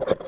you